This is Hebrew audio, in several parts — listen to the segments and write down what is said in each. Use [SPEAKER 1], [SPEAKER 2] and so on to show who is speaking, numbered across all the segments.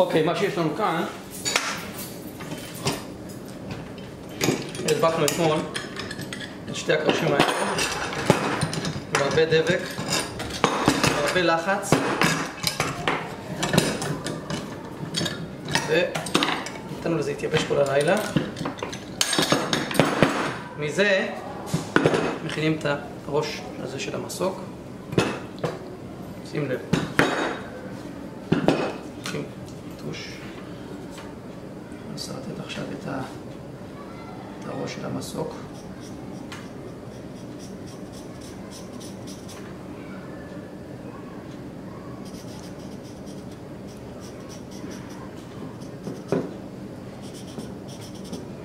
[SPEAKER 1] אוקיי, מה שיש לנו כאן, הדבקנו אתמול את שתי הקרשים האלה, עם הרבה דבק, הרבה לחץ, ונתנו לזה להתייבש כל הלילה. מזה מכינים את הראש הזה של המסוק. שים לב. שים טוש. אני אנסה לתת עכשיו את ה- את הראש של המסוק.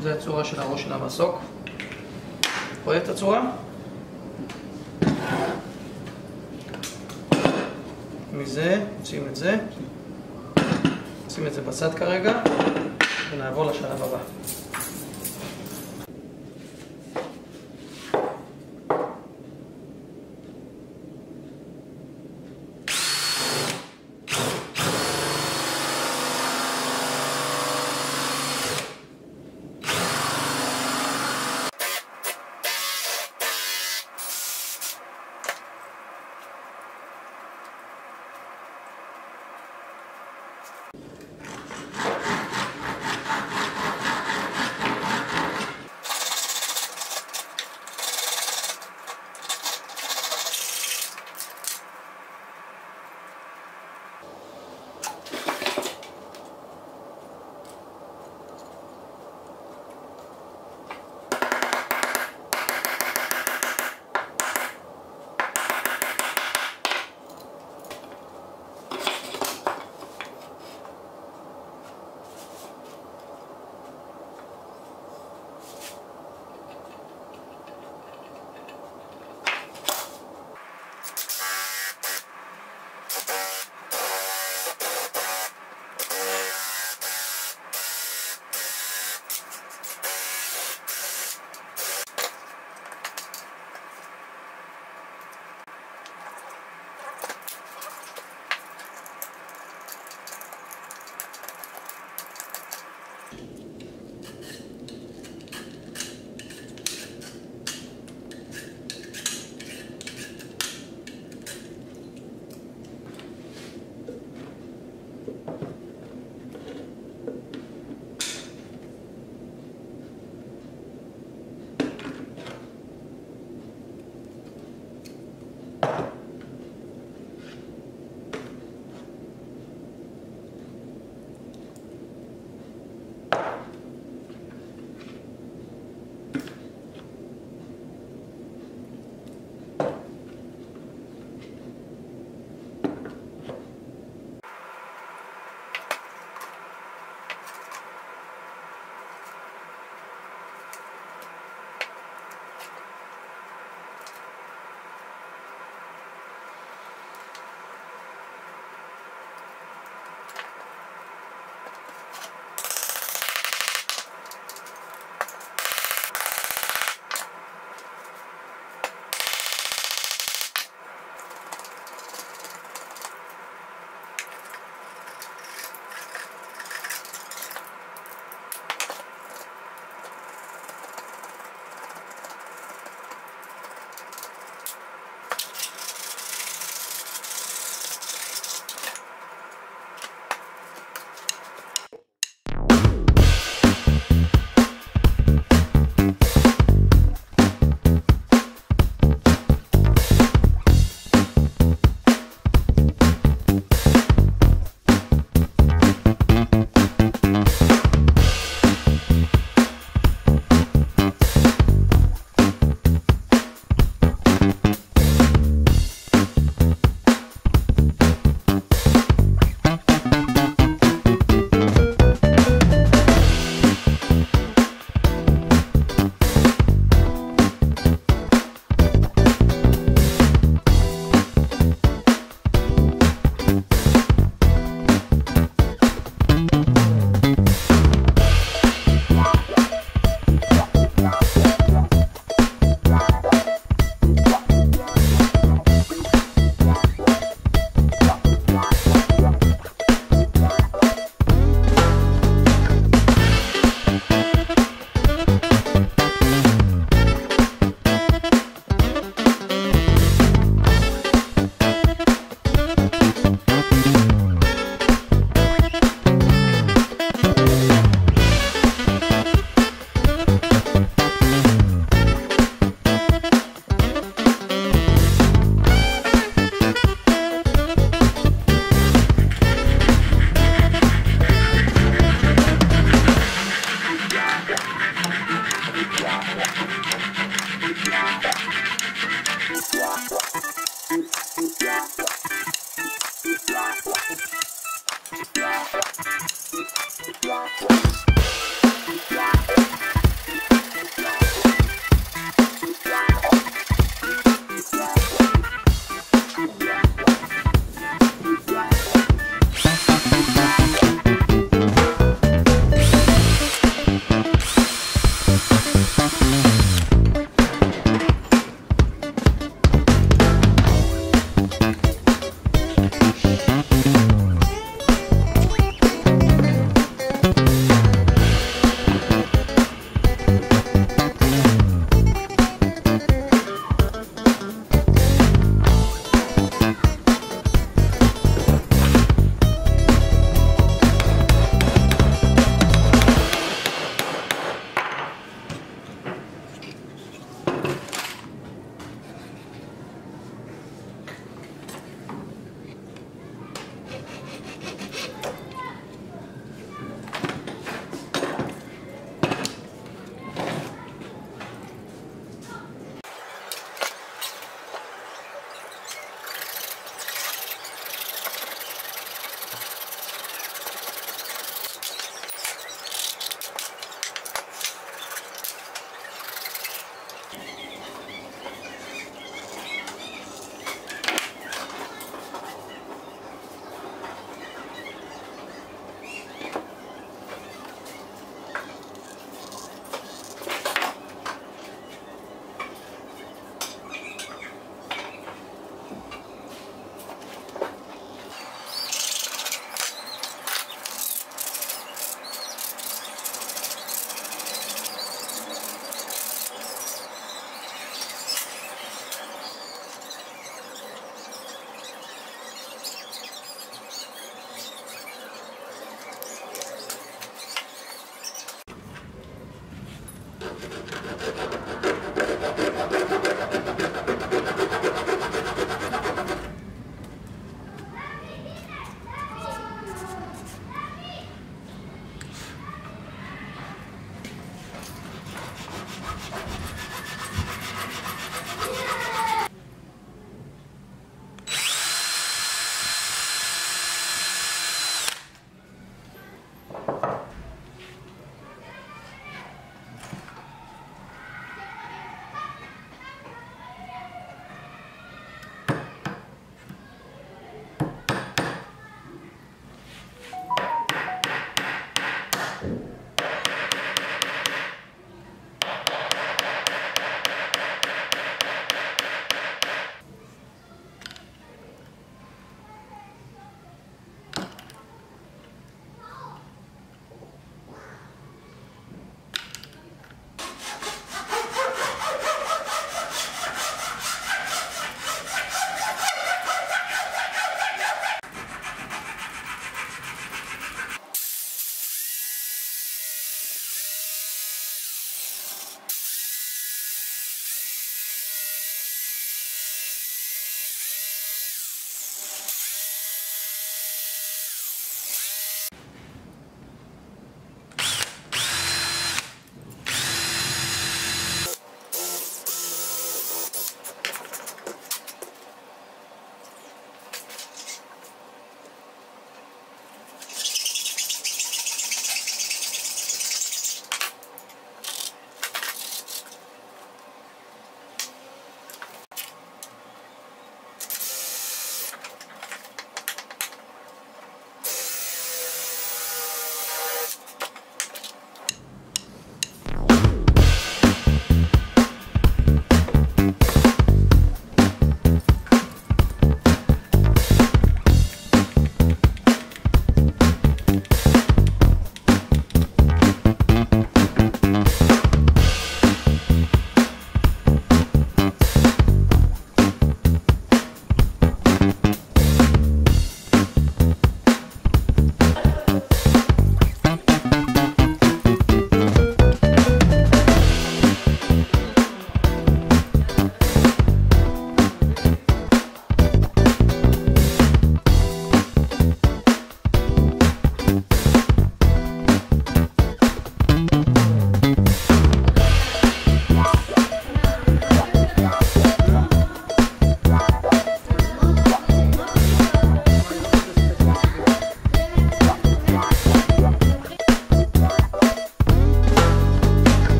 [SPEAKER 1] זה הצורה של הראש של המסוק. רואה את הצורה? מזה, נשים את זה, נשים את זה בצד כרגע, ונעבור לשלב הבא.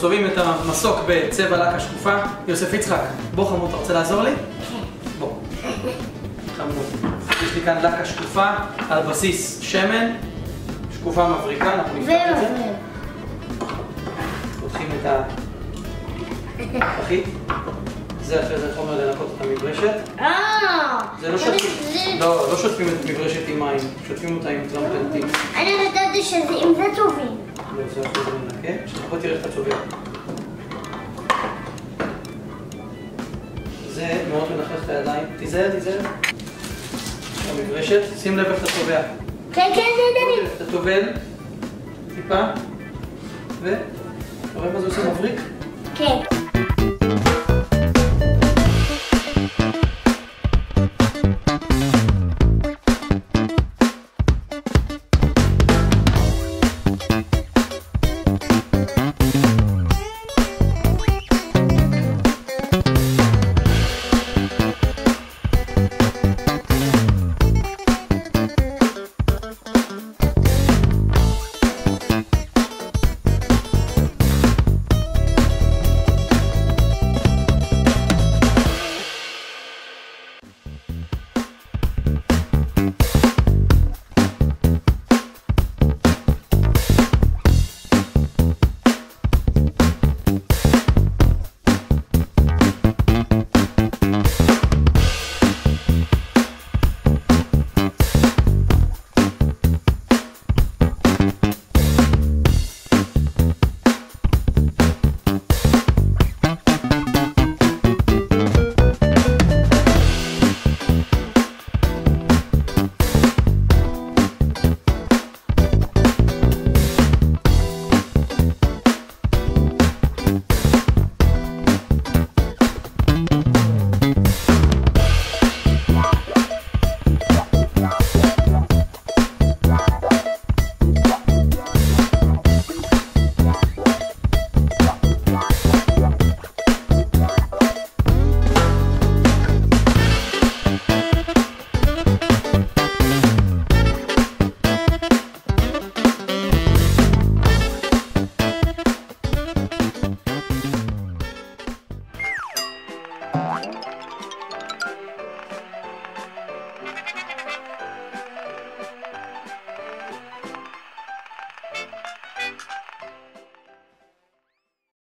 [SPEAKER 1] צובעים את המסוק בצבע לקה שקופה. יוסף יצחק, בוא חמוד, אתה רוצה לעזור לי? בוא. חמוד. יש לי כאן לקה שקופה על בסיס שמן, שקופה מבריקה, אנחנו נפתח את זה. פותחים את הפחית. זה אחרי זה חומר לנקות את המברשת.
[SPEAKER 2] אה!
[SPEAKER 1] זה לא שוטפים, לא, לא שוטפים את המברשת עם מים, שוטפים אותה עם.
[SPEAKER 2] אני חשבתי שזה עם זה טובים.
[SPEAKER 1] בוא תראה איך אתה צובע. זה מאוד מלכלך את הידיים. תיזהר, תיזהר. המברשת, שים לב איך אתה צובע.
[SPEAKER 2] כן, כן, זה דני.
[SPEAKER 1] אתה טובל, טיפה, ו... אתה רואה מה זה עושה מבריק?
[SPEAKER 2] כן.